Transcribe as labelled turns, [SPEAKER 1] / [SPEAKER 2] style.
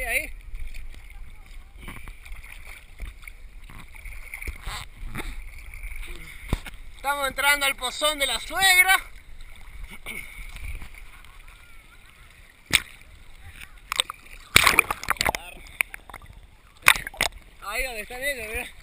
[SPEAKER 1] Sí, ahí. Estamos entrando al pozón de la suegra. Ahí donde están ellos, mira.